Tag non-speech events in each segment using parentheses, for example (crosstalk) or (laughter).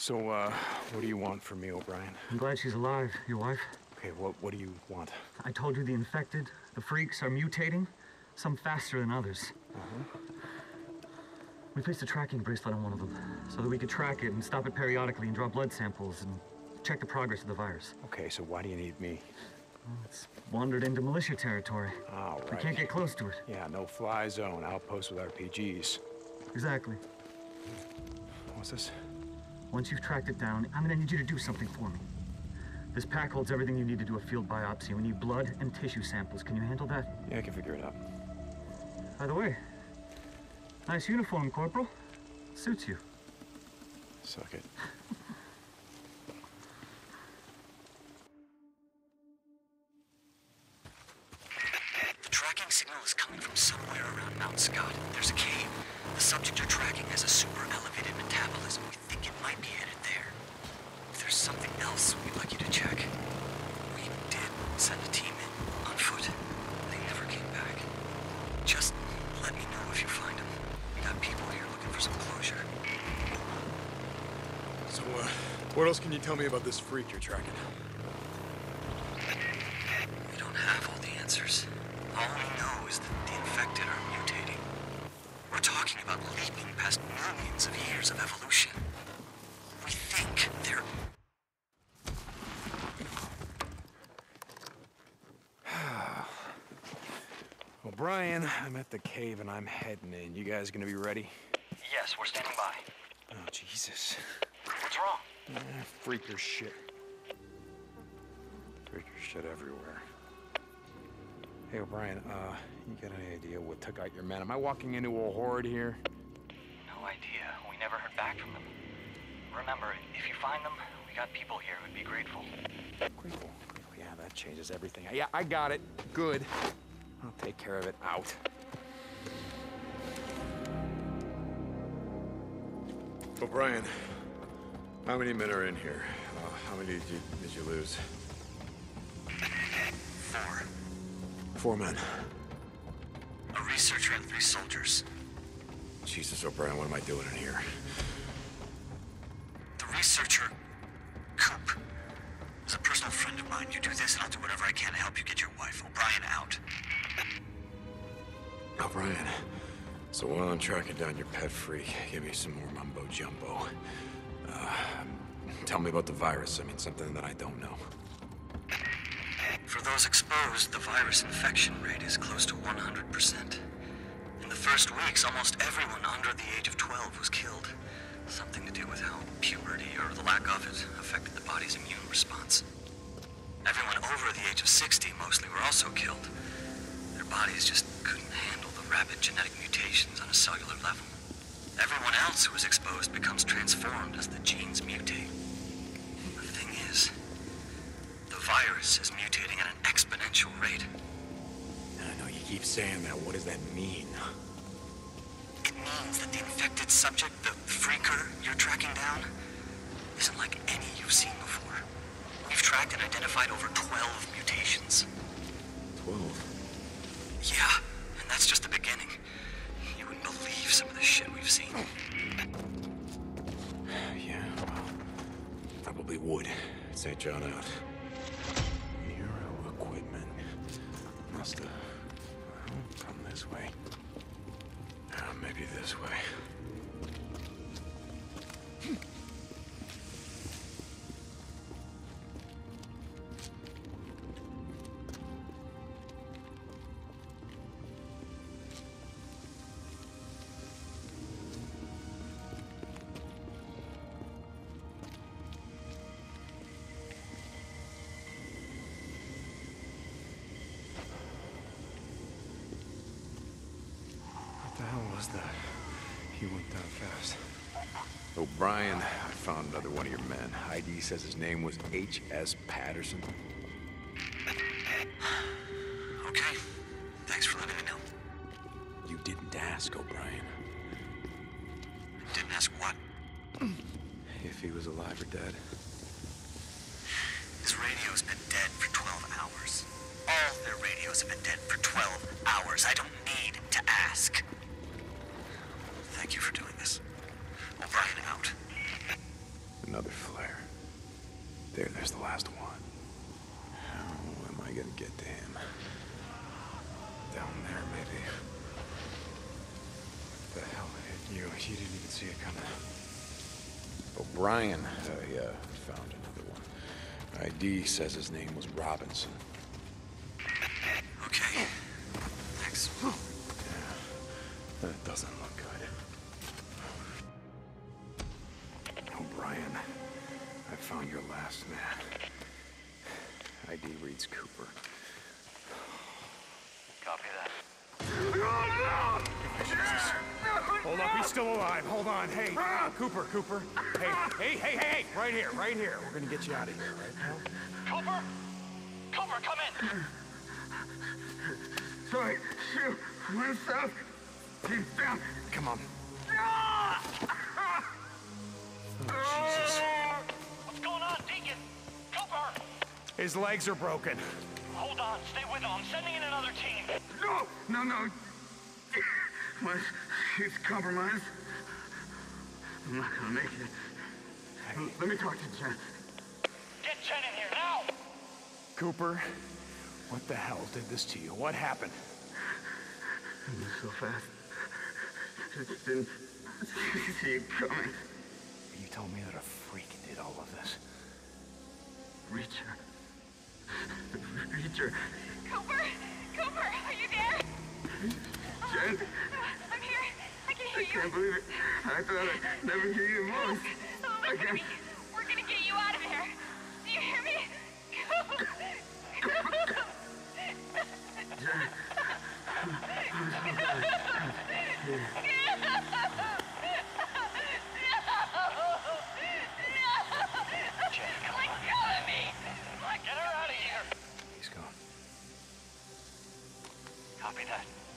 So, uh, what do you want from me, O'Brien? I'm glad she's alive, your wife. Okay, what, what do you want? I told you the infected, the freaks, are mutating, some faster than others. Uh -huh. We placed a tracking bracelet on one of them so that we could track it and stop it periodically and draw blood samples and check the progress of the virus. Okay, so why do you need me? It's wandered into militia territory. All We can't get close to it. Yeah, no fly zone, outpost with RPGs. Exactly. What's this? Once you've tracked it down, I'm gonna need you to do something for me. This pack holds everything you need to do a field biopsy. We need blood and tissue samples. Can you handle that? Yeah, I can figure it out. By the way, nice uniform, Corporal. Suits you. Suck it. The tracking signal is coming from somewhere around Mount Scott. There's a cave. The subject you're tracking has a super elevated metabolism. We think it might be headed there. If there's something else we'd like you to check. We did send a team in on foot. They never came back. Just let me know if you find them. We got people here looking for some closure. So, uh, what else can you tell me about this freak you're tracking? We don't have all the answers. All we know is that the infected are mutating. We're talking about leaping past millions of years of evolution. We think they're. I'm at the cave and I'm heading in. You guys gonna be ready? Yes, we're standing by. Oh, Jesus. What's wrong? Eh, freaker shit. Freaker shit everywhere. Hey, O'Brien, uh, you got any idea what took out your men? Am I walking into a horde here? No idea. We never heard back from them. Remember, if you find them, we got people here who'd be grateful. Grateful. Yeah, that changes everything. Yeah, I got it. Good. I'll take care of it. Out. O'Brien, how many men are in here? Uh, how many did you, did you lose? Four. Four men. A researcher and three soldiers. Jesus, O'Brien, what am I doing in here? The researcher, Coop, is a personal friend of mine. You do this, and I'll do whatever I can to help you get your wife, O'Brien, out. O'Brien, so while I'm tracking down your pet freak, give me some more mumbo jumbo. Uh, tell me about the virus. I mean, something that I don't know. For those exposed, the virus infection rate is close to 100%. In the first weeks, almost everyone under the age of 12 was killed. Something to do with how puberty, or the lack of it, affected the body's immune response. Everyone over the age of 60 mostly were also killed. Their bodies just couldn't handle the rapid genetic mutations on a cellular level. Everyone else who is exposed becomes transformed as the genes mutate. The thing is, the virus is mutating at an exponential rate. I know you keep saying that. What does that mean? It means that the infected subject, the freaker you're tracking down, isn't like any you've seen before. We've tracked and identified over 12 mutations. Twelve. Yeah, seen. Yeah, well, probably would. St. John out. Hero equipment. Must have well, come this way. Uh, maybe this way. The that? He went down fast. O'Brien, I found another one of your men. ID says his name was H.S. Patterson. Okay, thanks for letting me know. You didn't ask, O'Brien. Didn't ask what. If he was alive or dead. His radio's been dead for 12 hours. All their radios have been dead for 12 hours. I don't need to ask. Thank you for doing this. O'Brien out. another flare. There, there's the last one. How am I gonna get to him? Down there, maybe. What the hell? hit You, you didn't even see it coming. O'Brien, I uh, found another one. ID says his name was Robinson. Okay. Thanks. Yeah. That doesn't look good. Found your last man. ID reads Cooper. Copy that. Hold up, he's still alive. Hold on. Hey, Cooper, Cooper. Hey, hey, hey, hey, right here, right here. We're gonna get you out of here, right, now. Cooper! Cooper, come in! Sorry, shoot. Went south. He's down. Come on. His legs are broken. Hold on, stay with him. I'm sending in another team. No, no, no. My shit's compromised. I'm not gonna make it. Let me talk to Jen. Get Jen in here now! Cooper, what the hell did this to you? What happened? It was so fast. Just didn't see it coming. You told me that a freak did all of this. Reacher. Reacher. Cooper! Cooper, are you there? Jen, oh, I'm here. I can I hear you. I can't believe it. I thought I'd never hear your voice. Oh, I Listen to can't. Copy that.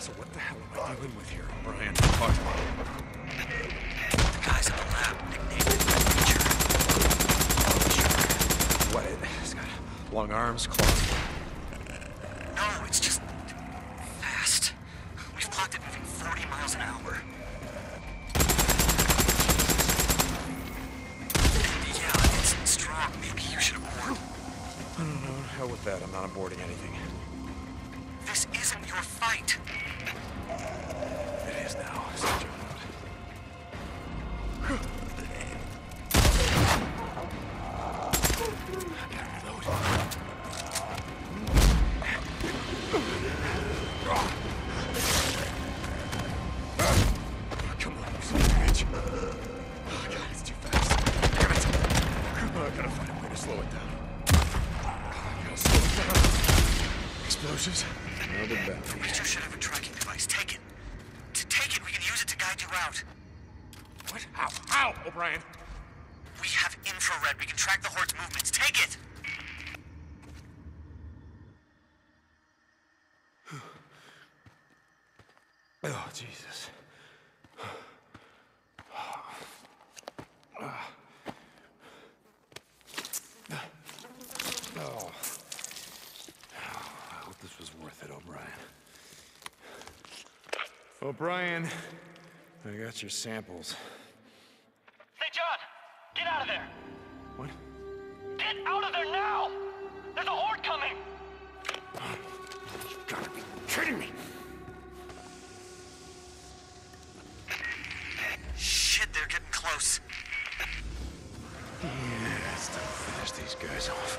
So what the hell am I dealing with here, O'Brien? Me. The guys in the lab nicknamed it Reacher. What? It's got long arms, claws. No, it's just fast. We've clocked it moving 40 miles an hour. Yeah, it's strong. Maybe you should abort. I don't know. Hell with that. I'm not aborting anything. This isn't your fight. Slow it down. Slow it down. Explosives? Another battery. Reacher should have a tracking device. Take it. To take it, we can use it to guide you out. What? How? How, O'Brien? We have infrared. We can track the Horde's movements. Take it! (sighs) Oh, Jesus. Oh. I hope this was worth it, O'Brien. O'Brien, I got your samples. Hey, John! Get out of there! What? Get out of there now! There's a Horde coming! You've gotta be kidding me! Shit, they're getting close. Yeah, it's time to finish these guys off.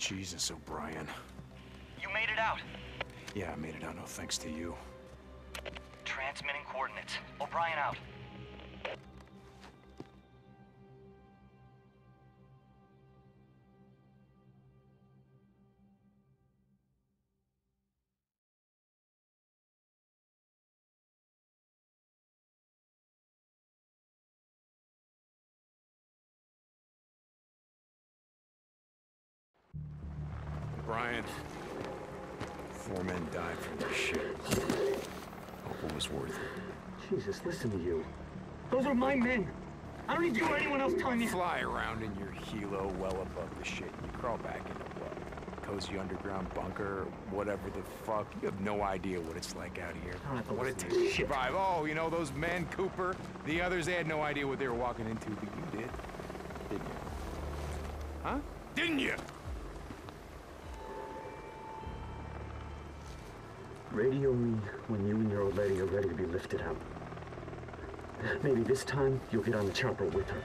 Jesus, O'Brien. You made it out. Yeah, I made it out, no thanks to you. Transmitting coordinates. O'Brien out. O'Brien, four men died from this shit. Hope it was worth it. Jesus, listen to you. Those are my men. I don't need you or anyone else telling me. Fly around in your helo well above the shit. You crawl back into what? Cozy underground bunker, whatever the fuck. You have no idea what it's like out here. I don't have to what it listen takes to to this shit. survive. Oh, you know those men, Cooper, the others, they had no idea what they were walking into, but you did. Didn't you? Huh? Didn't you? Radio me when you and your old lady are ready to be lifted out. Maybe this time you'll get on the chopper with her.